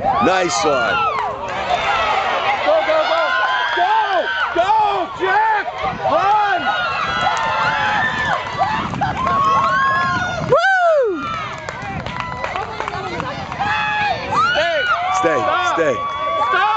Nice one. Go, go, go! Go! Go, Jack! Run! Woo! Stay. Stay, Stop. stay.